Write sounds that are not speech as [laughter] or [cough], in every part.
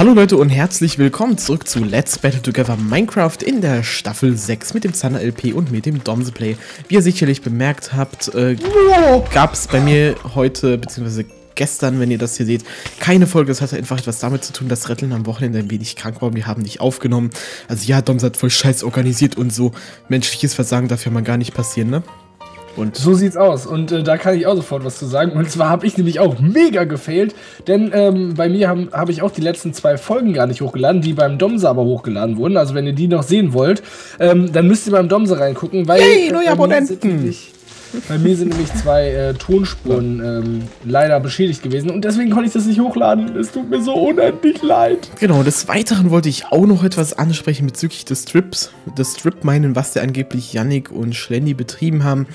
Hallo Leute und herzlich willkommen zurück zu Let's Battle Together Minecraft in der Staffel 6 mit dem Zander LP und mit dem Domseplay. Wie ihr sicherlich bemerkt habt, äh, gab es bei mir heute, beziehungsweise gestern, wenn ihr das hier seht, keine Folge. Das hatte einfach etwas damit zu tun, dass Retteln am Wochenende ein wenig krank war und wir haben nicht aufgenommen. Also ja, Doms hat voll scheiß organisiert und so. Menschliches Versagen darf ja mal gar nicht passieren, ne? Und so sieht's aus. Und äh, da kann ich auch sofort was zu sagen. Und zwar habe ich nämlich auch mega gefailt, denn ähm, bei mir habe hab ich auch die letzten zwei Folgen gar nicht hochgeladen, die beim Domse aber hochgeladen wurden. Also wenn ihr die noch sehen wollt, ähm, dann müsst ihr beim Domse reingucken, weil Yay, neue Abonnenten! Bei mir sind nämlich zwei äh, Tonspuren ähm, leider beschädigt gewesen und deswegen konnte ich das nicht hochladen. Es tut mir so unendlich leid. Genau, des Weiteren wollte ich auch noch etwas ansprechen bezüglich des Strips, des Strip-Meinen, was der angeblich Yannick und Schlendy betrieben haben.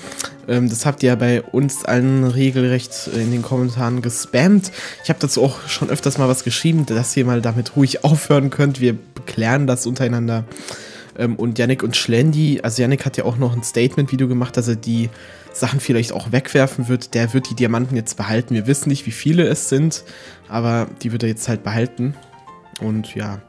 Ähm, das habt ihr ja bei uns allen regelrecht in den Kommentaren gespammt. Ich habe dazu auch schon öfters mal was geschrieben, dass ihr mal damit ruhig [laughs] aufhören könnt. Wir klären das untereinander. Ähm, und Yannick und Schlendy, also Yannick hat ja auch noch ein Statement-Video gemacht, dass er die Sachen vielleicht auch wegwerfen wird. Der wird die Diamanten jetzt behalten. Wir wissen nicht, wie viele es sind, aber die wird er jetzt halt behalten. Und ja,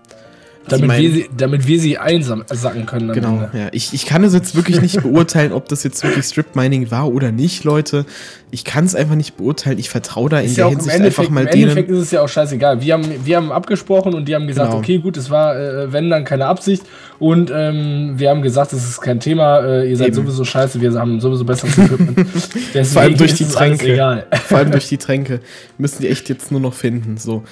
damit, wir sie, damit wir sie einsacken können. Genau, ja. Ich, ich kann es jetzt wirklich nicht beurteilen, ob das jetzt wirklich Strip Mining war oder nicht, Leute. Ich kann es einfach nicht beurteilen. Ich vertraue da in der ja Hinsicht einfach mal im denen. Im Endeffekt ist es ja auch scheißegal. Wir haben, wir haben abgesprochen und die haben gesagt, genau. okay, gut, es war, äh, wenn dann keine Absicht. Und ähm, wir haben gesagt, es ist kein Thema. Äh, ihr seid Eben. sowieso scheiße. Wir haben sowieso besseres Equipment. [laughs] Vor allem durch die Tränke. Vor allem durch die Tränke. Müssen die echt jetzt nur noch finden. So.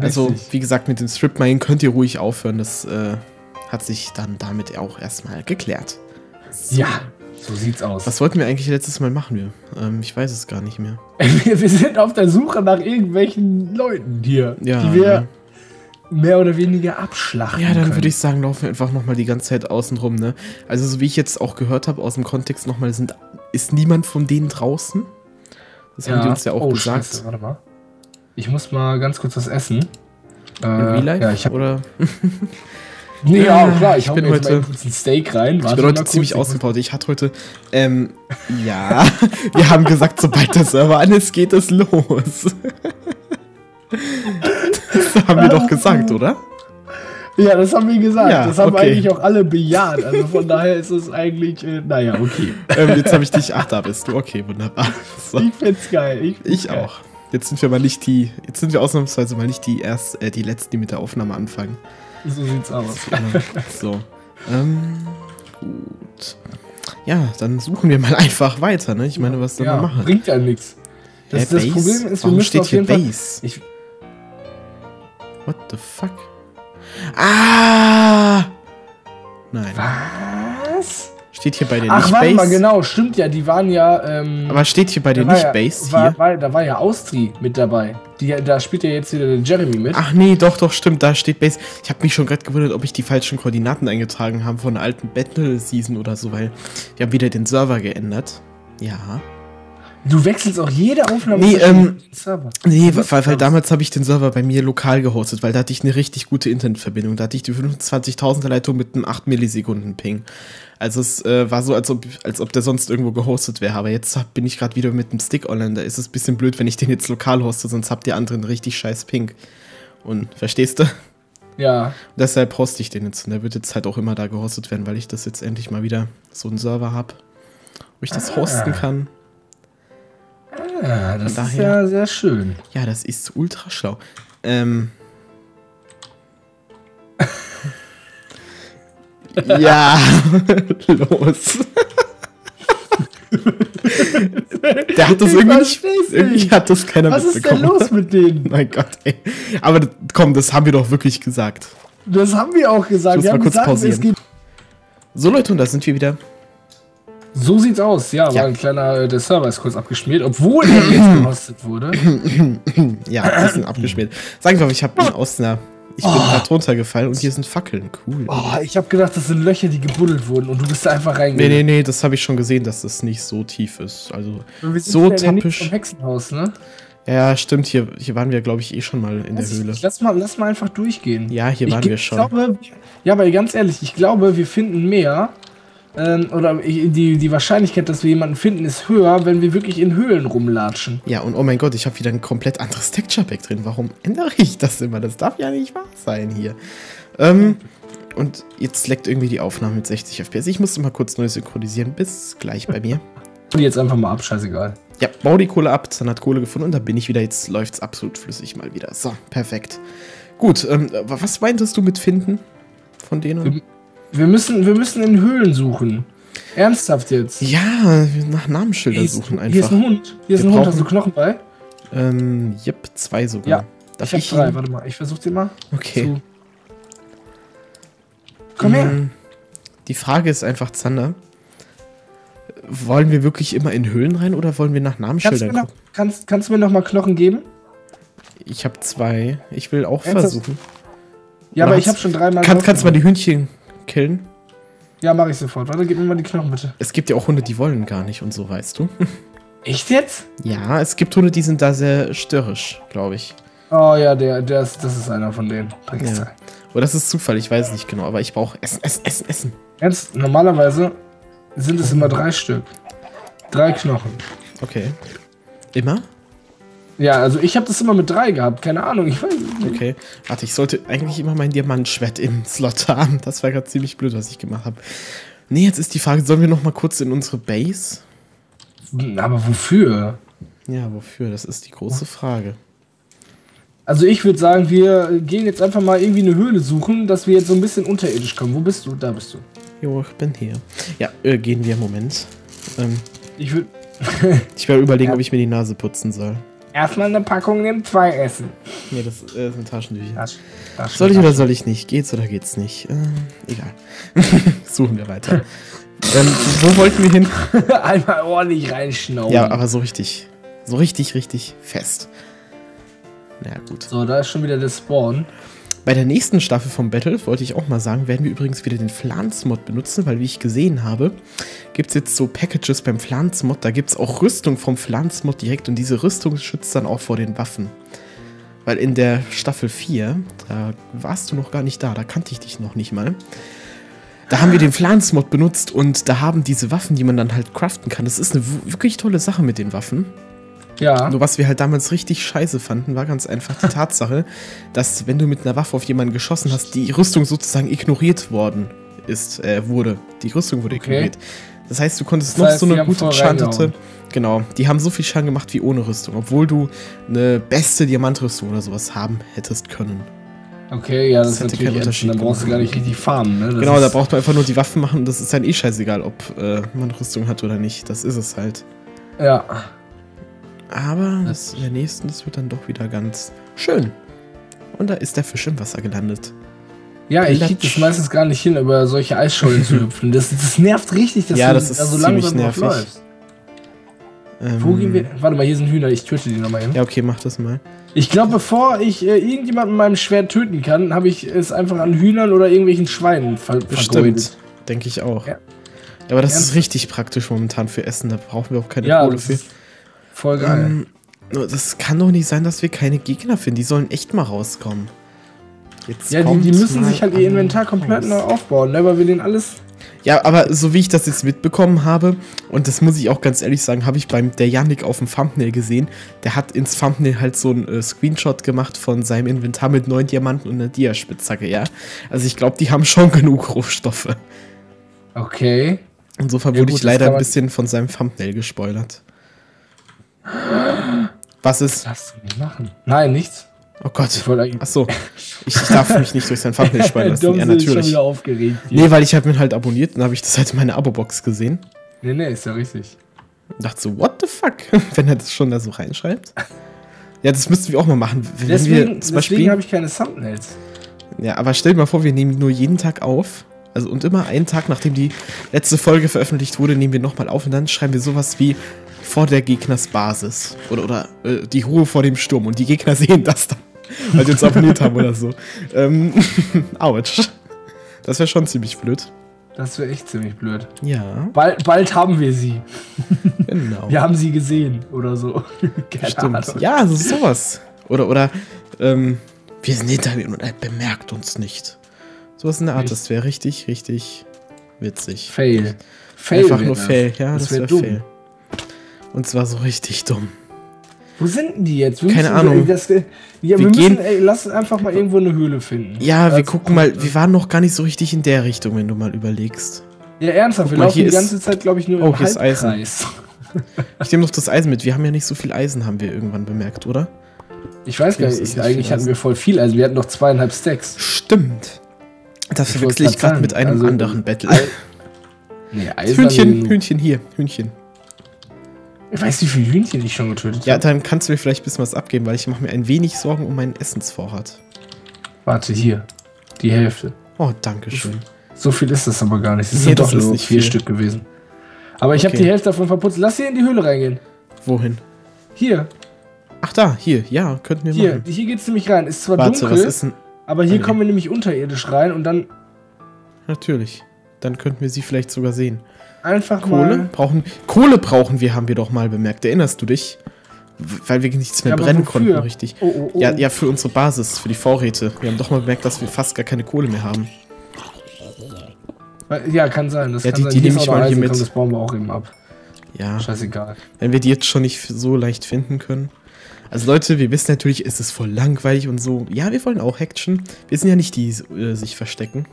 Also, wie gesagt, mit dem Strip Mining könnt ihr ruhig aufhören. Das äh, hat sich dann damit auch erstmal geklärt. So. Ja, so sieht's aus. Was wollten wir eigentlich letztes Mal machen? Wir? Ähm, ich weiß es gar nicht mehr. [laughs] wir, wir sind auf der Suche nach irgendwelchen Leuten hier, ja, die wir ja. mehr oder weniger abschlachten. Ja, dann würde ich sagen, laufen wir einfach nochmal die ganze Zeit außen rum, ne? Also, so wie ich jetzt auch gehört habe aus dem Kontext nochmal, sind, ist niemand von denen draußen. Das ja. haben die uns ja auch oh, gesagt. Scheiße, warte mal. Ich muss mal ganz kurz was essen. Äh, Real Life? Ja, ich hab, oder? [laughs] nee, ja, klar, ich, ich bin heute ein Steak rein. Warte ich bin heute ziemlich ausgebaut. Ich hatte heute, ähm, ja, [laughs] wir haben gesagt, sobald der Server an ist, geht es los. [laughs] das haben wir doch gesagt, oder? Ja, das haben wir gesagt. Ja, das haben okay. eigentlich auch alle bejaht. Also von daher ist es eigentlich, äh, naja, okay. Ähm, jetzt habe ich dich, ach, da bist du. Okay, wunderbar. So. Ich find's geil. Ich, find's ich geil. auch. Jetzt sind wir mal nicht die, jetzt sind wir ausnahmsweise mal nicht die erst, äh, die letzten, die mit der Aufnahme anfangen. So sieht's aus. [laughs] Genau. So. Ähm, gut. Ja, dann suchen wir mal einfach weiter, ne? Ich meine, was soll ja, man machen? Bringt ja nichts. Das, das Problem ist, wir Warum müssen steht auf jeden hier Base? Ich, What the fuck? Ah! Nein. Was? Steht hier bei den Ach, nicht mal, genau, stimmt ja, die waren ja. Ähm, Aber steht hier bei den nicht ja, Base war, hier? War, da war ja Austri mit dabei. Die, da spielt ja jetzt wieder der Jeremy mit. Ach nee, doch, doch, stimmt, da steht Base. Ich habe mich schon gerade gewundert, ob ich die falschen Koordinaten eingetragen habe von der alten Battle Season oder so, weil wir haben wieder den Server geändert. Ja. Du wechselst auch jede Aufnahme nee, ähm, Server. Nee, weil, weil damals habe ich den Server bei mir lokal gehostet, weil da hatte ich eine richtig gute Internetverbindung. Da hatte ich die 25.000er Leitung mit einem 8 Millisekunden Ping. Also es äh, war so, als ob, als ob der sonst irgendwo gehostet wäre. Aber jetzt bin ich gerade wieder mit dem Stick online. Da ist es ein bisschen blöd, wenn ich den jetzt lokal hoste, sonst habt ihr anderen richtig scheiß Ping. Und verstehst du? Ja. Und deshalb hoste ich den jetzt. Und der wird jetzt halt auch immer da gehostet werden, weil ich das jetzt endlich mal wieder so einen Server habe, wo ich das ah. hosten kann. Ah, das daher, ist ja sehr schön. Ja, das ist ultra schlau. Ähm. [laughs] ja, [laughs] los. Der hat das irgendwie nicht. Irgendwie hat das keiner Was mitbekommen. Was ist denn los mit denen? [laughs] mein Gott, ey. Aber komm, das haben wir doch wirklich gesagt. Das haben wir auch gesagt. Ich muss wir mal kurz gesagt, pausieren. So, Leute, und da sind wir wieder. So sieht's aus, ja, ja. war ein kleiner, äh, der Server ist kurz abgeschmiert, obwohl er jetzt [clears throat] gehostet wurde. [clears throat] ja, ein bisschen abgeschmiert. Sagen wir mal, ich habe ihn aus einer, ich bin oh. gerade runtergefallen und hier sind Fackeln, cool. Oh, ich habe gedacht, das sind Löcher, die gebuddelt wurden und du bist da einfach reingegangen. Nee, nee, nee, das habe ich schon gesehen, dass das nicht so tief ist. Also, so tappisch. Vom Hexenhaus, ne? Ja, stimmt, hier, hier waren wir, glaube ich, eh schon mal in der Höhle. lass, mal, lass mal einfach durchgehen. Ja, hier ich waren wir schon. Glaube, ja, aber ganz ehrlich, ich glaube, wir finden mehr, Ähm, oder ich- die, die Wahrscheinlichkeit, dass wir jemanden finden, ist höher, wenn wir wirklich in Höhlen rumlatschen. Ja, und oh mein Gott, ich habe wieder ein komplett anderes Texture-Pack drin. Warum ändere ich das immer? Das darf ja nicht wahr sein hier. Ähm, und jetzt leckt irgendwie die Aufnahme mit 60 FPS. Ich musste mal kurz neu synchronisieren. Bis gleich bei mir. Und jetzt einfach mal ab, scheißegal. Ja, bau die Kohle ab, dann hat Kohle gefunden und da bin ich wieder. Jetzt läuft's absolut flüssig mal wieder. So, perfekt. Gut, ähm, was meintest du mit finden von denen? Wir müssen, wir müssen in Höhlen suchen. Ernsthaft jetzt. Ja, nach Namensschildern ist, suchen hier ist einfach. ein Hund. Hier ist Wir ein Hund. Hast du Knochen bei? Ähm, yep, zwei sogar. Ja, Darf ich ich? drei. ihn- Warte mal, ich versuch den mal. Okay. Zu. Komm her. Mm, Die Frage ist einfach, Zander. Wollen wir wirklich immer in Höhlen rein oder wollen wir nach Kannst Namensschildern noch, gucken? kannst, kannst du mir noch mal Knochen geben? Ich habe zwei. Ich will auch Ernsthaft? versuchen. Ja, Oder aber ich habe schon dreimal. Kann, kannst du mal die Hühnchen killen? Ja, mache ich sofort. Warte, gib mir mal die Knochen bitte. Es gibt ja auch Hunde, die wollen gar nicht und so, weißt du? Echt jetzt? Ja, es gibt Hunde, die sind da sehr störrisch, glaube ich. Oh ja, der, der ist, das ist einer von denen. Ja. Oder das ist Zufall, ich weiß nicht genau, aber ich brauche Essen, Essen, Essen, Essen. Jetzt, normalerweise sind es immer drei Stück. Drei Knochen. Okay. Immer? Ja, also ich habe das immer mit drei gehabt. Keine Ahnung, ich weiß nicht. Okay. Warte, ich sollte eigentlich immer mein Diamantschwert im Slot haben. Das war gerade ziemlich blöd, was ich gemacht habe. Nee, jetzt ist die Frage, sollen wir noch mal kurz in unsere Base? Aber wofür? Ja, wofür? Das ist die große Frage. Also ich würde sagen, wir gehen jetzt einfach mal irgendwie eine Höhle suchen, dass wir jetzt so ein bisschen unterirdisch kommen. Wo bist du? Da bist du. Jo, ich bin hier. Ja, äh, gehen wir. Moment. Ähm, Ich würde [laughs] ich werde überlegen, Ja. ob ich mir die Nase putzen soll. Erstmal eine Packung nimm zwei essen. Nee, das äh, sind Taschentücher. Das, das Soll ich oder soll ich nicht? Geht's oder geht's nicht? Ähm, egal. [laughs] Suchen wir weiter. ähm, wo wollten wir hin? [laughs] Einmal ordentlich reinschnauben. Ja, aber so richtig. So richtig, richtig fest. Na ja, gut. So, da ist schon wieder der Spawn. Bei der nächsten Staffel vom Battle, wollte ich auch mal sagen, werden wir übrigens wieder den Flans-Mod benutzen, weil wie ich gesehen habe, gibt es jetzt so Packages beim Flans-Mod, da gibt es auch Rüstung vom Flans-Mod direkt und diese Rüstung schützt dann auch vor den Waffen. Weil in der Staffel 4, da warst du noch gar nicht da, da kannte ich dich noch nicht mal. Da haben wir den Flans-Mod benutzt und da haben diese Waffen, die man dann halt craften kann. Das ist eine wirklich tolle Sache mit den Waffen. Ja. Nur was wir halt damals richtig scheiße fanden, war ganz einfach die Tatsache, [laughs] dass wenn du mit einer Waffe auf jemanden geschossen hast, die Rüstung sozusagen ignoriert worden ist, äh, wurde. Die Rüstung wurde Okay. ignoriert. Das heißt, du konntest Das noch heißt, so eine gute enchantete. Genau, die haben so viel Schaden gemacht wie ohne Rüstung, obwohl du eine beste Diamantrüstung oder sowas haben hättest können. Okay, ja, das, Das ist natürlich keinen. Unterschied Dann brauchst du gar nicht richtig farmen, ne? Das genau, da braucht man einfach nur die Waffen machen und das ist dann eh scheißegal, ob äh, man Rüstung hat oder nicht. Das ist es halt. Ja. Aber das in der nächsten, das wird dann doch wieder ganz schön. Und da ist der Fisch im Wasser gelandet. Ja, ich krieg Platsch. das meistens gar nicht hin, über solche Eisschollen zu [laughs] hüpfen. Das, das nervt richtig, dass Ja, du das ist da so langsam drauf nervig. läufst. Ähm, Wo gehen wir? Warte mal, hier sind Hühner, ich töte die nochmal eben. Ja, okay, mach das mal. Ich glaube, bevor ich äh, irgendjemanden mit meinem Schwert töten kann, habe ich es einfach an Hühnern oder irgendwelchen Schweinen ver. Bestimmt. Denke ich auch. Ja. Aber das ist Ernsthaft? richtig praktisch momentan für Essen. Da brauchen wir auch keine Ja, Kohle für. Voll geil. Ähm, das kann doch nicht sein, dass wir keine Gegner finden. Die sollen echt mal rauskommen. Jetzt ja, die, die müssen sich halt ihr Inventar komplett raus. neu aufbauen, ne, weil wir den alles. Ja, aber so wie ich das jetzt mitbekommen habe, und das muss ich auch ganz ehrlich sagen, habe ich beim der Yannick auf dem Thumbnail gesehen. Der hat ins Thumbnail halt so einen äh, Screenshot gemacht von seinem Inventar mit neun Diamanten und einer Diaspitzhacke, ja. Also ich glaube, die haben schon [laughs] genug Rohstoffe. Okay. Insofern Ja, wurde gut, ich leider ein bisschen von seinem Thumbnail gespoilert. Was ist? Darfst du nicht machen. Nein, nichts. Oh Gott. Ich eigentlich. Achso. Ich, ich darf mich nicht durch sein Thumbnail spoilern lassen. [laughs] Domse Ja, ist schon natürlich. wieder aufgeregt. hier. Nee, weil ich habe ihn halt abonniert und habe ich das halt in meiner Abo-Box gesehen. Nee, nee, ist ja richtig. Und dachte so, what the fuck? [laughs] Wenn er das schon da so reinschreibt. Ja, das müssten wir auch mal machen. Wenn Deswegen, wir zum deswegen habe ich keine Thumbnails. Ja, aber stell dir mal vor, wir nehmen nur jeden Tag auf. Also und immer einen Tag, nachdem die letzte Folge veröffentlicht wurde, nehmen wir nochmal auf und dann schreiben wir sowas wie vor der Gegnersbasis. Oder, oder äh, die Ruhe vor dem Sturm. Und die Gegner [laughs] sehen das dann, weil die uns abonniert haben oder so. Ähm, [laughs] ouch. Das wäre schon ziemlich blöd. Das wäre echt ziemlich blöd. Ja, Bald, bald haben wir sie. [laughs] genau. Wir haben sie gesehen oder so. Keine Stimmt. Ahnung. Ja, also sowas. Oder, oder, ähm, wir sind hinter mir und er bemerkt uns nicht. Sowas in der Art, das wäre richtig, richtig witzig. Fail. Fail Einfach wär nur das. Fail, ja, Das das, wär wäre dumm. Fail. Und zwar so richtig dumm. Wo sind denn die jetzt? Wir Keine müssen, Ahnung. Das, ja, wir, Wir müssen, gehen- ey, lass uns einfach mal irgendwo eine Höhle finden. Ja, wir gucken mal, wir waren noch gar nicht so richtig in der Richtung, wenn du mal überlegst. Ja, ernsthaft, wir mal, laufen die ist- ganze Zeit, glaube ich, nur Oh, im hier ist Eisen. Halbkreis. [laughs] Ich nehme noch das Eisen mit. Wir haben ja nicht so viel Eisen, haben wir irgendwann bemerkt, oder? Ich weiß gar Das nicht, nicht eigentlich hatten wir voll viel. Also wir hatten noch zweieinhalb Stacks. Stimmt. Das Ich verwechsel ich gerade mit einem also- anderen Battle. Ei- [laughs] Nee, Eisen. Hühnchen, Hühnchen hier, Hühnchen. Ich weiß, wie viele Hühnchen ich schon getötet Ja, habe. dann kannst du mir vielleicht ein bisschen was abgeben, weil ich mache mir ein wenig Sorgen um meinen Essensvorrat. Warte, hier. Die Hälfte. Oh, danke schön. So viel ist das aber gar nicht. Es Nee, sind doch nur nicht vier viel. Stück gewesen. Aber ich habe Okay. die Hälfte davon verputzt. Lass hier in die Höhle reingehen. Wohin? Hier, Ach da, hier, ja, könnten wir hier. machen. Hier geht's nämlich rein. Ist zwar Warte, dunkel, ist aber hier Okay. kommen wir nämlich unterirdisch rein und dann Natürlich. Dann könnten wir sie vielleicht sogar sehen. Einfach Kohle mal. brauchen. Kohle brauchen wir, haben wir doch mal bemerkt. Erinnerst du dich? Weil wir nichts mehr Ja, brennen konnten, richtig. Oh, oh, oh. Ja, ja, für unsere Basis, für die Vorräte. Wir haben doch mal bemerkt, dass wir fast gar keine Kohle mehr haben. ja, kann sein. Das Ja, kann die- sein. die Hier nehme ist ich mal hier mit. Das bauen wir auch eben ab. Ja, Scheißegal. wenn wir die jetzt schon nicht so leicht finden können. Also Leute, wir wissen natürlich, es ist voll langweilig und so. Ja, wir wollen auch Action. Wir sind ja nicht die, die äh, sich verstecken.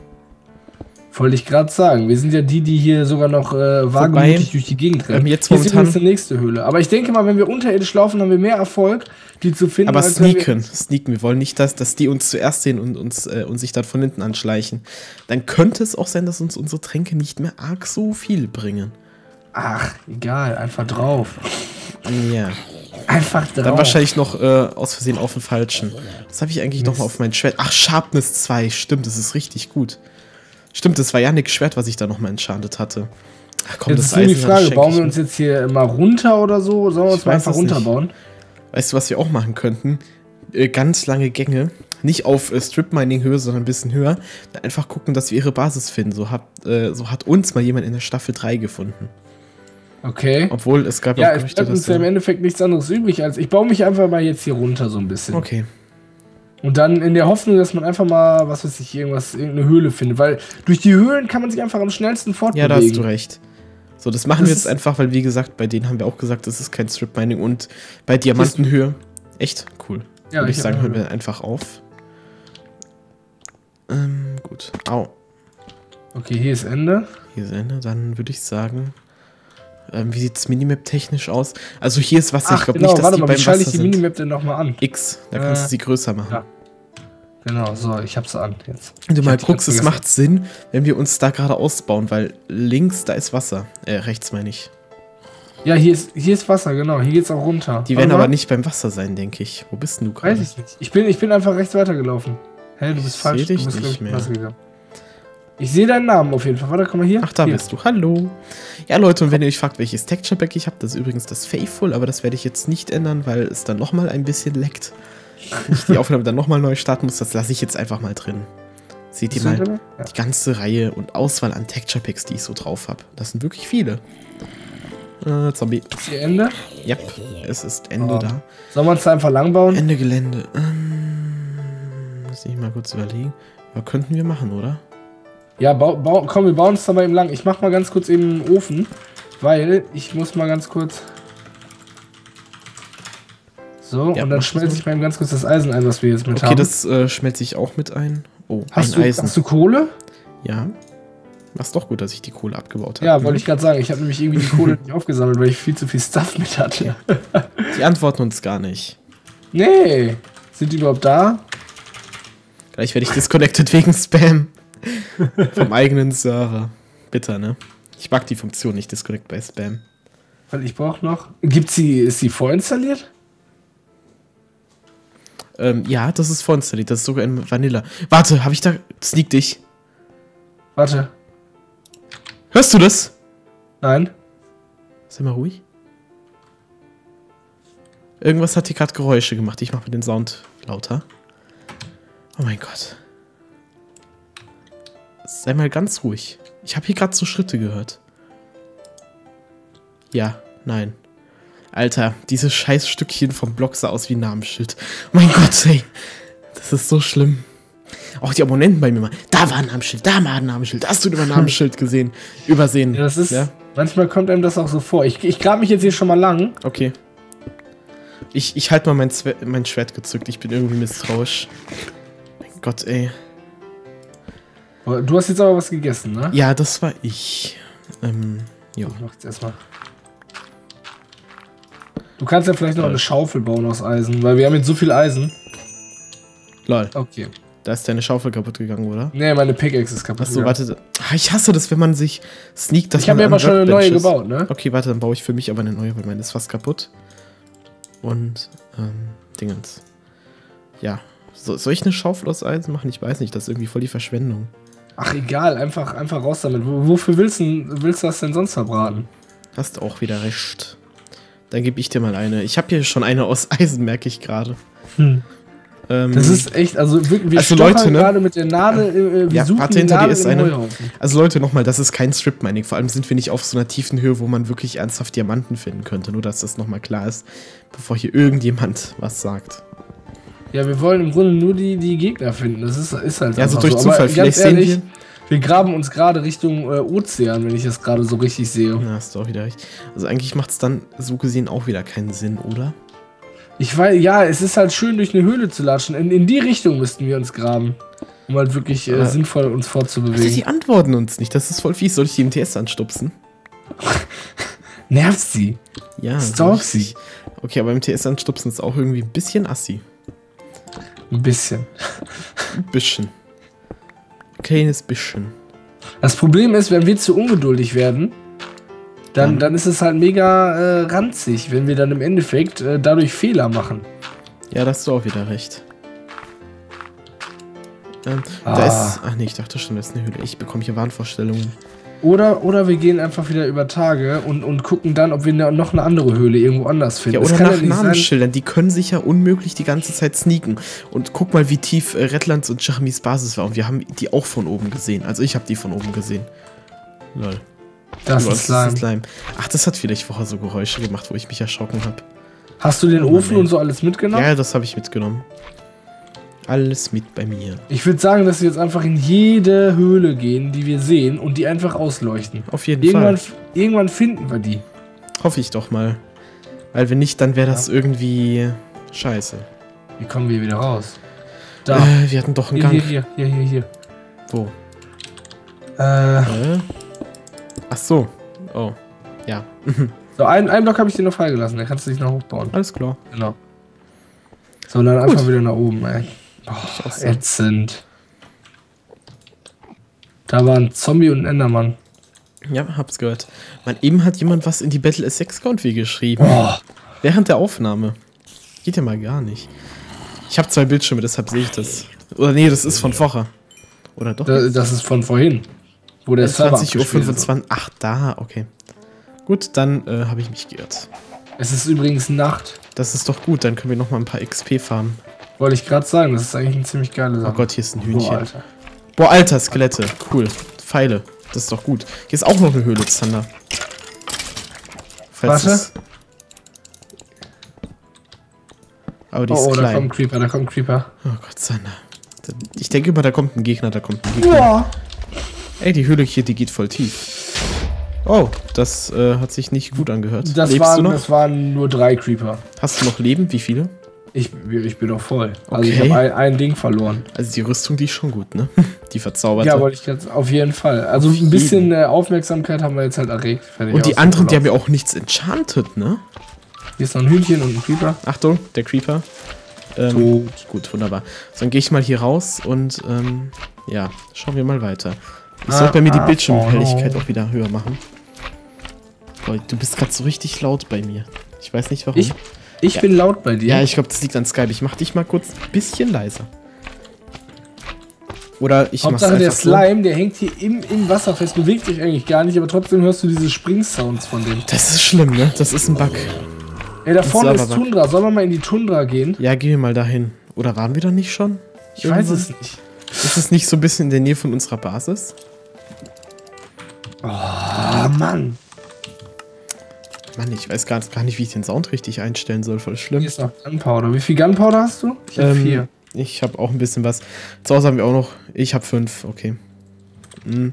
Wollte ich gerade sagen. Wir sind ja die, die hier sogar noch äh, wagemutig durch die Gegend rennen. ähm, jetzt hier ist momentan- übrigens die nächste Höhle. Aber ich denke mal, wenn wir unterirdisch laufen, haben wir mehr Erfolg, die zu finden. Aber wenn wir- sneaken, sneaken. Wir wollen nicht, dass, dass die uns zuerst sehen und uns äh, und sich dann von hinten anschleichen. Dann könnte es auch sein, dass uns unsere Tränke nicht mehr arg so viel bringen. Ach, egal, einfach drauf. Ja. Einfach drauf. Dann wahrscheinlich noch äh, aus Versehen auf den falschen. Was habe ich eigentlich noch Mist. mal auf mein Schwert? Ach, Sharpness 2. Stimmt, das ist richtig gut. Stimmt, das war Yannicks Schwert, was ich da noch mal enchantet hatte. Ach komm, Jetzt das ist nur die Eisen, Frage, bauen wir uns jetzt hier mal runter oder so? Sollen wir uns mal einfach es runterbauen? Weißt du, was wir auch machen könnten? Äh, ganz lange Gänge. Nicht auf äh, Strip-Mining-Höhe, sondern ein bisschen höher. Einfach gucken, dass wir ihre Basis finden. So hat, äh, so hat uns mal jemand in der Staffel 3 gefunden. Okay. Obwohl es gab Ja, auch es Gerüchte, bleibt uns ja im Endeffekt nichts anderes übrig, als ich baue mich einfach mal jetzt hier runter so ein bisschen. Okay. Und dann in der Hoffnung, dass man einfach mal, was weiß ich, irgendwas, irgendeine Höhle findet. Weil durch die Höhlen kann man sich einfach am schnellsten Ja, fortbewegen. da hast du recht. So, das machen Das wir jetzt einfach, weil wie gesagt, bei denen haben wir auch gesagt, das ist kein Strip-Mining und bei Diamantenhöhe. Echt? Cool. Ja, Würde ich ich sagen, hören wir einfach auf. Ähm, gut. Au. Okay, hier ist Ende. Hier ist Ende. Dann würde ich sagen. Ähm, wie sieht es Minimap-technisch aus? Also hier ist Wasser. ich Ach, glaube genau, nicht, dass warte die mal, beim wie schalte ich die. Minimap denn nochmal an? X. Da Äh, kannst du sie größer machen. ja. Genau, so, ich hab's an jetzt. Wenn du Ich mal guckst, es macht Sinn, wenn wir uns da gerade ausbauen, weil links, da ist Wasser. Äh, rechts meine ich. Ja, hier ist, hier ist Wasser, genau. Hier geht's auch runter. Die werden aber nicht beim Wasser sein, denke ich. Wo bist denn du gerade? Weiß ich nicht. Ich bin, ich bin einfach rechts weitergelaufen. Hä, du Ich bist falsch. seh dich du bist, nicht ich, mehr. Wasser gegangen. Ich sehe deinen Namen auf jeden Fall. Warte, komm mal hier. Ach, da hier. bist du. Hallo. Ja, Leute, und wenn ihr euch fragt, welches Texture Pack ich habe, das ist übrigens das Faithful, aber das werde ich jetzt nicht ändern, weil es dann nochmal ein bisschen leckt. Wenn ich die Aufnahme dann nochmal neu starten muss, das lasse ich jetzt einfach mal drin. Seht ihr mal die ganze Reihe und Auswahl an Texture Packs, die ich so drauf habe. Das sind wirklich viele. Äh, Zombie. Ist hier Ende? Yep, es ist Ende Oh. da. Sollen wir uns da einfach lang bauen? Ende Gelände. Ähm, muss ich mal kurz überlegen. Ja, könnten wir machen, oder? Ja, bau, bau, komm, wir bauen uns da mal eben lang. Ich mach mal ganz kurz eben einen Ofen, weil ich muss mal ganz kurz. So, Ja, und dann schmelze so. ich mal eben ganz kurz das Eisen ein, was wir jetzt mit Okay, haben. das äh, schmelze ich auch mit ein. Oh, hast, ein du, Eisen. hast du Kohle? Ja. War's doch gut, dass ich die Kohle abgebaut habe. Ja, wollte ich gerade sagen. Ich habe nämlich irgendwie die Kohle [laughs] nicht aufgesammelt, weil ich viel zu viel Stuff mit hatte. Die antworten uns gar nicht. Nee. Sind die überhaupt da? Gleich werde ich disconnected wegen Spam. Vom eigenen Server. Bitter, ne? Ich mag die Funktion nicht disconnect bei Spam. Weil ich brauche noch. Gibt's sie, ist sie vorinstalliert? Ähm, ja, das ist vorinstalliert. Das ist sogar in Vanilla. Warte, habe ich da. Sneak dich. Warte. Hörst du das? Nein. Sei mal ruhig. Irgendwas hat hier gerade Geräusche gemacht. Ich mache mir den Sound lauter. Oh mein Gott. Sei mal ganz ruhig. Ich habe hier gerade so Schritte gehört. Ja, nein. Alter, dieses scheiß Stückchen vom Block sah aus wie ein Namensschild. Mein Gott, ey. Das ist so schlimm. auch die Abonnenten bei mir mal. Da war ein Namensschild, da war ein Namensschild, hast du über ein Namensschild [laughs] gesehen, übersehen. Ja, das ist. Manchmal kommt einem das auch so vor. Ich, ich grab mich jetzt hier schon mal lang. Okay. Ich, ich halte mal mein, Zwe mein Schwert gezückt, ich bin irgendwie misstrauisch. Mein Gott, ey. Du hast jetzt aber was gegessen, ne? Ja, das war ich. Ähm, ja. Ich mach jetzt erstmal. Du kannst ja vielleicht noch eine Schaufel bauen aus Eisen, weil wir haben jetzt so viel Eisen. Lol. Okay. Da ist deine Schaufel kaputt gegangen, oder? Nee, meine Pickaxe ist kaputt. Achso, warte. Ah, Ich hasse das, wenn man sich sneakt, dass Ich habe man mir aber schon eine neue gebaut, ne? Okay, warte, dann baue ich für mich aber eine neue, weil meine ist fast kaputt. Und, ähm, Dingens. Ja. So, soll ich eine Schaufel aus Eisen machen? Ich weiß nicht, das ist irgendwie voll die Verschwendung. Ach egal, einfach, einfach raus damit. Wofür willst du, willst du das denn sonst verbraten? Hast auch wieder recht. Dann gebe ich dir mal eine. Ich habe hier schon eine aus [laughs] Eisen, merke ich gerade. Hm. Ähm, Das ist echt, also wirklich, wir Also Leute, ne? gerade mit der Nadel, äh, wir Ja, suchen warte, hinter dir Nadel ist eine- also Leute, nochmal, das ist kein Strip-Mining. Vor allem sind wir nicht auf so einer tiefen Höhe, wo man wirklich ernsthaft Diamanten finden könnte. Nur, dass das nochmal klar ist, bevor hier irgendjemand was sagt. Ja, wir wollen im Grunde nur die, die Gegner finden. Das ist, ist halt Ja, so durch Aber Zufall. ganz Vielleicht sehen ehrlich, wir... Wir graben uns gerade Richtung äh, Ozean, wenn ich das gerade so richtig sehe. Ja, hast du auch wieder recht. Also eigentlich macht es dann so gesehen auch wieder keinen Sinn, oder? Ich weiß, ja, es ist halt schön, durch eine Höhle zu latschen. In, in die Richtung müssten wir uns graben. Um halt wirklich äh, Aber- sinnvoll uns Also fortzubewegen. die antworten uns nicht. Das ist voll fies. Soll ich die im TS anstupsen? [laughs] Nervt sie. Ja. so Stalk richtig. Okay, aber im TS anstupsen ist auch irgendwie ein bisschen assi. Ein bisschen. Ein bisschen. Kleines bisschen. Das Problem ist, wenn wir zu ungeduldig werden, dann, Dann- dann ist es halt mega äh, ranzig, wenn wir dann im Endeffekt äh, dadurch Fehler machen. Ja, da hast du auch wieder recht. Ähm, Da Ah. ist. Ach nee, ich dachte schon, das ist eine Höhle. Ich bekomme hier Wahnvorstellungen. Oder, oder wir gehen einfach wieder über Tage und, und gucken dann, ob wir ne- noch eine andere Höhle irgendwo anders finden. Ja, oder kann nach sein- Namensschildern. Die können sich ja unmöglich die ganze Zeit sneaken. Und guck mal, wie tief äh, Redlands und Jeremys Basis war. Und wir haben die auch von oben gesehen. Also ich habe die von oben gesehen. Lol. Das Nur ist Slime. Slime. Ach, das hat vielleicht vorher so Geräusche gemacht, wo ich mich erschrocken habe. Hast du den Oh Ofen ey. und so alles mitgenommen? Ja, das habe ich mitgenommen. Alles mit bei mir. Ich würde sagen, dass wir jetzt einfach in jede Höhle gehen, die wir sehen und die einfach ausleuchten. Auf jeden Irgendwann, Fall. irgendwann finden wir die. Hoffe ich doch mal. Weil wenn nicht, dann wäre das irgendwie scheiße. Wie kommen wir wieder raus? Da. Äh, wir hatten doch einen hier, hier, Gang. hier, hier, hier, hier. Wo? Äh, Äh? Ach so. Oh. Ja. [laughs] so, einen, einen Block habe ich dir noch freigelassen, der kannst du dich noch hochbauen. Alles klar. Genau. So, dann Gut. einfach wieder nach oben, ey. Oh, ätzend. Da war ein Zombie und ein Endermann. Ja, hab's gehört. Man, eben hat jemand was in die Battle S6 Country geschrieben. Oh, Während der Aufnahme. Geht ja mal gar nicht. Ich habe zwei Bildschirme, deshalb sehe ich das. Oder nee, das ist von vorher. Oder doch? da, das ist von vorhin. Wo der Server 20.25 Uhr. abgespielt ist. Ach, da, okay. Gut, dann äh, habe ich mich geirrt. Es ist übrigens Nacht. Das ist doch gut, dann können wir noch mal ein paar XP farmen. Wollte ich gerade sagen, das ist eigentlich eine ziemlich geile Oh Sache. Gott, hier ist ein Hühnchen. Boah, Alter. Boah, Alter, Skelette. Cool. Pfeile. Das ist doch gut. Hier ist auch noch eine Höhle, Zander. Falls Warte. Aber die Oh, ist oh, da kommt ein Creeper, da kommt ein Creeper. Oh Gott, Zander. Ich denke immer, da kommt ein Gegner, da kommt ein Gegner. Ja. Ey, die Höhle hier, die geht voll tief. Oh, das äh, hat sich nicht gut angehört. Das Lebst waren, du noch? das waren nur drei Creeper. Hast du noch Leben? Wie viele? Ich, ich bin doch voll. Also ich habe ein, ein Ding verloren. Also die Rüstung, die ist schon gut, ne? [laughs] Die verzauberte. Ja, wollte ich jetzt auf jeden Fall. Also Auf ein bisschen jeden. äh, Aufmerksamkeit haben wir jetzt halt erregt. Fertig Und die anderen, die haben ja auch nichts enchanted, ne? Hier ist noch ein Hühnchen und ein Creeper. Achtung, der Creeper. Ähm. Gut, wunderbar. So, dann gehe ich mal hier raus und ähm, ja, schauen wir mal weiter. Ich Ah, sollte bei mir die ah, Bildschirmhelligkeit oh. auch wieder höher machen. Boah, du bist gerade so richtig laut bei mir. Ich weiß nicht warum. Ich, ich Ja. bin laut bei dir. ja, ich glaube, das liegt an Skype. Ich mach dich mal kurz ein bisschen leiser. Oder ich mach's Hauptsache der einfach so. Slime, der hängt hier im, im Wasser fest, bewegt sich eigentlich gar nicht, aber trotzdem hörst du diese Spring-Sounds von dem. Das ist schlimm, ne? Das ist ein Bug. Ey, da vorne ist Serverbug. Tundra. Sollen wir mal in die Tundra gehen? Ja, gehen wir mal dahin. Oder waren wir da nicht schon? Ich weiß es nicht. Ist es nicht so ein bisschen in der Nähe von unserer Basis? Ah, Mann. Mann, ich weiß gar, gar nicht, wie ich den Sound richtig einstellen soll. Voll schlimm. Hier ist noch Gunpowder. Wie viel Gunpowder hast du? Ich hab Ähm, vier. Ich habe auch ein bisschen was. Zu Hause haben wir auch noch. Ich habe fünf, okay. Mhm.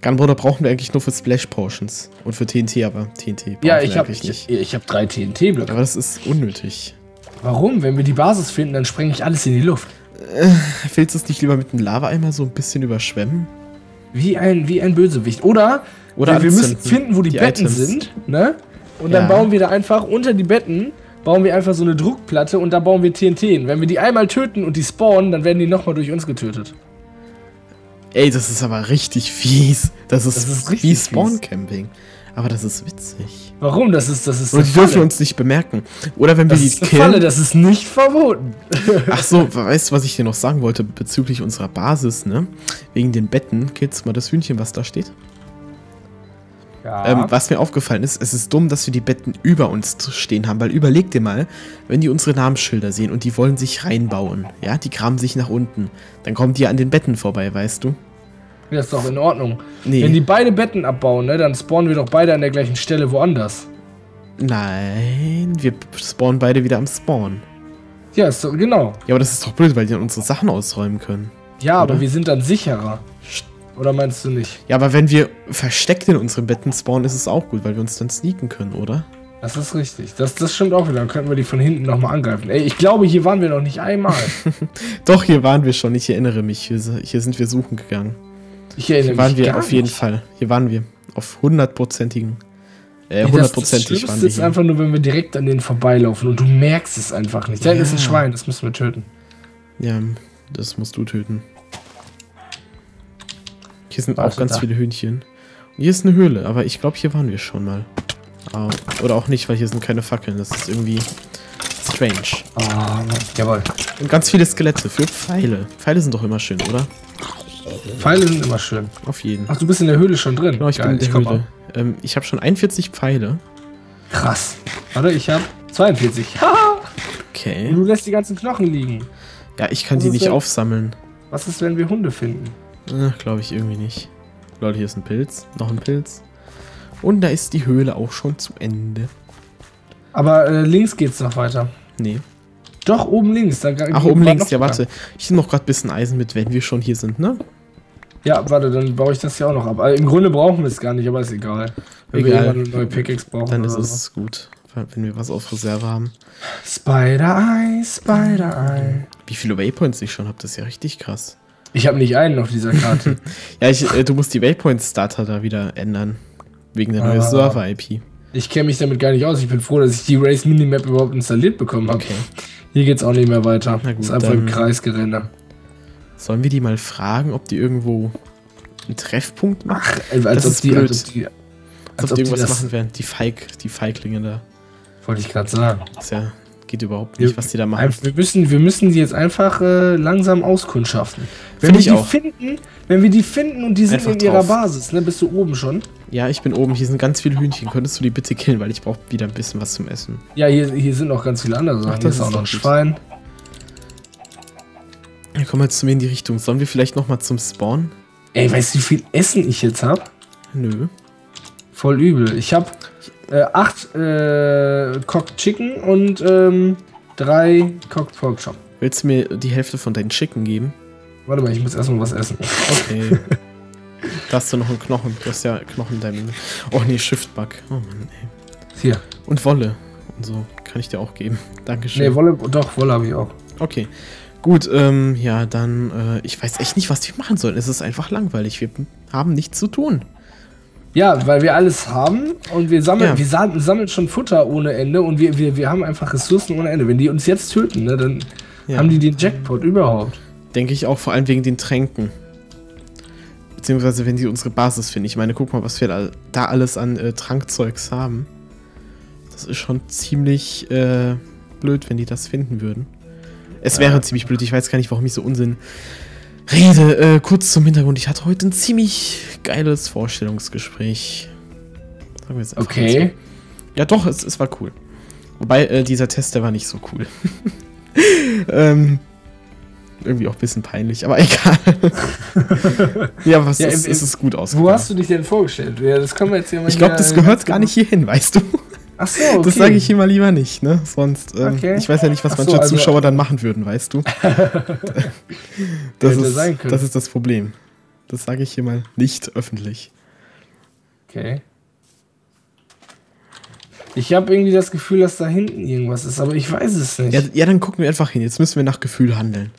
Gunpowder brauchen wir eigentlich nur für Splash Potions und für TNT, aber TNT Ja, ich habe ich, ich hab drei TNT-Blöcke. Aber das ist unnötig. Warum? Wenn wir die Basis finden, dann sprenge ich alles in die Luft. Äh, willst du es nicht lieber mit einem Lava-Eimer so ein bisschen überschwemmen? Wie ein, wie ein Bösewicht. Oder, Oder wir müssen finden, wo die, die Betten Items. sind, ne? Und Ja. dann bauen wir da einfach unter die Betten, bauen wir einfach so eine Druckplatte und da bauen wir TNT hin. Wenn wir die einmal töten und die spawnen, dann werden die nochmal durch uns getötet. Ey, das ist aber richtig fies. Das ist, Das ist wie. Spawn-Camping. Aber das ist witzig. Warum? Das ist, das ist Oder die dürfen Falle. uns nicht bemerken. Oder wenn wir Das die ist eine Falle, killen. das ist nicht verboten. Ach so, weißt du, was ich dir noch sagen wollte bezüglich unserer Basis, ne? Wegen den Betten. Killst du mal das Hühnchen, was da steht? Ja. Ähm, was mir aufgefallen ist, es ist dumm, dass wir die Betten über uns stehen haben, weil überleg dir mal, wenn die unsere Namensschilder sehen und die wollen sich reinbauen, ja, die kramen sich nach unten, dann kommen die an den Betten vorbei, weißt du? das ist doch in Ordnung. Nee. Wenn die beide Betten abbauen, ne, dann spawnen wir doch beide an der gleichen Stelle woanders. Nein, wir spawnen beide wieder am Spawn. Ja, ist doch, genau. Ja, aber das ist doch blöd, weil die dann unsere Sachen ausräumen können. Ja, aber Oder? wir sind dann sicherer. Oder meinst du nicht? Ja, aber wenn wir versteckt in unseren Betten spawnen, ist es auch gut, weil wir uns dann sneaken können, oder? Das ist richtig. Das, das stimmt auch wieder. Dann könnten wir die von hinten nochmal angreifen. Ey, ich glaube, hier waren wir noch nicht einmal. [laughs] Doch, hier waren wir schon, ich erinnere mich. Hier, hier sind wir suchen gegangen. Ich erinnere Hier waren mich wir auf jeden nicht. Fall. Hier waren wir. Auf hundertprozentigen. Äh, das, das hundertprozentig waren wir ist hier. einfach nur, wenn wir direkt an denen vorbeilaufen und du merkst es einfach nicht. Da hinten ist ein Ja. Schwein, das müssen wir töten. Ja, das musst du töten. Hier sind auch ganz da. viele Hühnchen. Und hier ist eine Höhle, aber ich glaube, hier waren wir schon mal. Ah, Oder auch nicht, weil hier sind keine Fackeln. Das ist irgendwie strange. Ah, jawohl. Und ganz viele Skelette für Pfeile. Pfeile sind doch immer schön, oder? Pfeile sind immer schön. Auf jeden. Ach, du bist in der Höhle schon drin. Genau, ich Geil, bin in der komm Höhle. Ähm, ich habe schon 41 Pfeile. Krass. Warte, ich habe 42. Haha. Und Okay. du lässt die ganzen Knochen liegen. Ja, ich kann Was die nicht denn- aufsammeln. Was ist, wenn wir Hunde finden? Glaube ich irgendwie nicht. Leute, hier ist ein Pilz. Noch ein Pilz. Und da ist die Höhle auch schon zu Ende. Aber äh, links geht's noch weiter. Nee. Doch, oben links. Da Ach, oben links. Ja, warte. Ich nehme noch gerade ein bisschen Eisen mit, wenn wir schon hier sind, ne? Ja, warte, dann baue ich das hier auch noch ab. Also, Im Grunde brauchen wir es gar nicht, aber ist egal. Wenn wir Egal. irgendwann eine neue Pickaxe brauchen. Dann ist oder so. es gut, wenn wir was auf Reserve haben. Spider-Eye, Spider-Eye. Wie viele Waypoints ich schon habe, das ist ja richtig krass. Ich habe nicht einen auf dieser Karte. [laughs] Ja, ich, äh, du musst die Waypoint-Starter da wieder ändern. Wegen der neuen Ah. Server-IP. ich kenne mich damit gar nicht aus. Ich bin froh, dass ich die Race Minimap überhaupt installiert bekommen habe. Okay. Hier geht's auch nicht mehr weiter. Na gut, ist einfach im Kreisgerände. Sollen wir die mal fragen, ob die irgendwo einen Treffpunkt machen? Ach, als, Das ob ist die, blöd. als ob die, Als als ob ob die irgendwas machen werden. Die Feig, die Feiglinge da. wollte ich gerade sagen. Ist ja, geht überhaupt Wir- nicht, was die da machen. Wir müssen, wir müssen die jetzt einfach äh, langsam auskundschaften. Wenn Find wir die auch. finden, wenn wir die finden und die sind Einfach in ihrer drauf. Basis, ne, bist du oben schon. Ja, ich bin oben. Hier sind ganz viele Hühnchen. Könntest du die bitte killen, weil ich brauche wieder ein bisschen was zum Essen. Ja, hier, hier sind noch ganz viele andere Sachen. Ach, hier das ist auch noch ein. Schwein. Ja, komm mal zu mir in die Richtung. Sollen wir vielleicht nochmal zum Spawn? Ey, weißt du, wie viel Essen ich jetzt hab? Nö. Voll übel. Ich hab äh, acht äh, Cooked Chicken und ähm, drei Cooked Pork Chop. Willst du mir die Hälfte von deinen Chicken geben? Warte mal, ich muss erstmal was essen. Okay. [laughs] da hast du noch einen Knochen. Du hast ja Knochen in deinem. Oh nee, Shiftbug. Oh Mann, ey. Hier. Und Wolle. Und so. Kann ich dir auch geben. Dankeschön. Nee, Wolle, doch, Wolle habe ich auch. Okay. Gut, ähm, ja, dann, äh, ich weiß echt nicht, was wir machen sollen. Es ist einfach langweilig. Wir haben nichts zu tun. Ja, weil wir alles haben und wir sammeln, Ja. wir sa- sammeln schon Futter ohne Ende und wir, wir, wir haben einfach Ressourcen ohne Ende. Wenn die uns jetzt töten, ne, dann Ja. haben die den Jackpot überhaupt. Denke ich auch, vor allem wegen den Tränken. Beziehungsweise, wenn sie unsere Basis finden. Ich meine, guck mal, was wir da, da alles an äh, Trankzeugs haben. Das ist schon ziemlich äh, blöd, wenn die das finden würden. Es wäre ziemlich blöd. Ich weiß gar nicht, warum ich so Unsinn rede. Äh, kurz zum Hintergrund. Ich hatte heute ein ziemlich geiles Vorstellungsgespräch. Sagen wir jetzt Okay. so. Ja, doch, es, es war cool. Wobei, äh, dieser Test, der war nicht so cool. [laughs] ähm, irgendwie auch ein bisschen peinlich, aber [laughs] egal. ja, es, Ja, ist, im- es ist gut ausgegangen. Wo hast du dich denn vorgestellt? Ja, das können wir jetzt hier mal ich glaube, hier, das gehört gar nicht hierhin, weißt du? Ach so, okay. Das sage ich hier mal lieber nicht, ne? Sonst, ähm, Okay. ich weiß ja nicht, was so, manche also- Zuschauer dann machen würden, weißt du? [laughs] das, ist, das ist das Problem. Das sage ich hier mal nicht öffentlich. Okay. Ich habe irgendwie das Gefühl, dass da hinten irgendwas ist, aber ich weiß es nicht. Ja, ja, dann gucken wir einfach hin. Jetzt müssen wir nach Gefühl handeln.